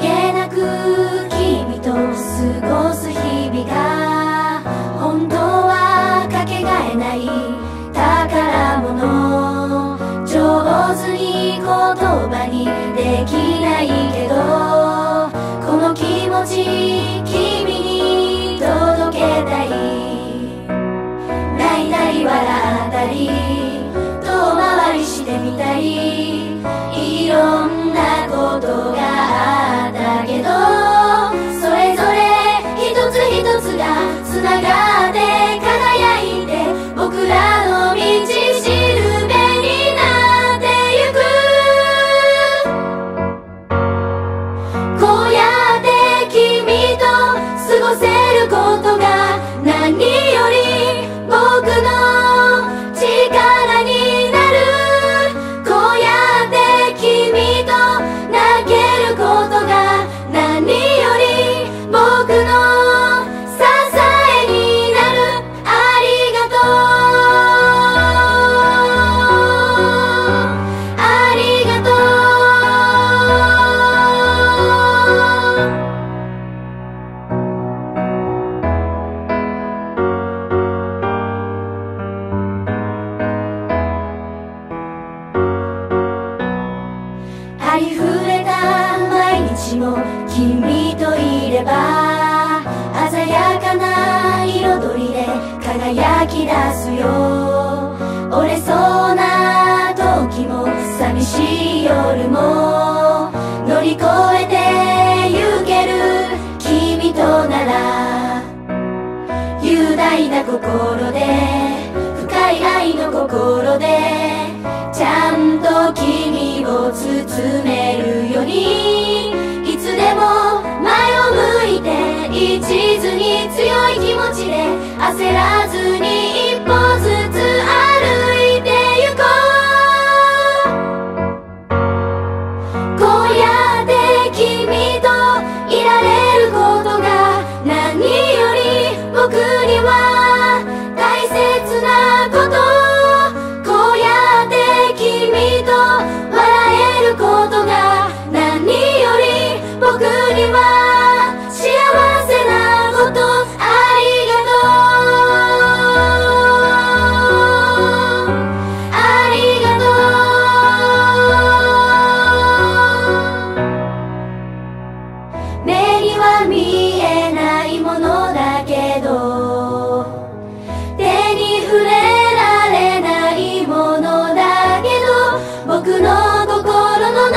げなく君と過ごす日々が本当はかけがえない宝物上手に言葉にできないけどこの気持ちそうな時も寂しい夜も乗り越えてゆける君となら。雄大な心で深い愛の心でちゃんと君を包めるように。いつでも前を向いて一途に強い気持ちで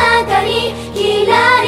ばかり開い